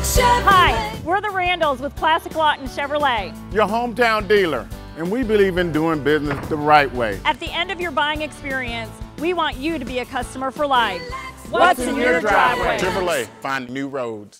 Hi, we're the Randles with Classic Lawton Chevrolet. Your hometown dealer, and we believe in doing business the right way. At the end of your buying experience, we want you to be a customer for life. What's in your driveway? Chevrolet, find new roads.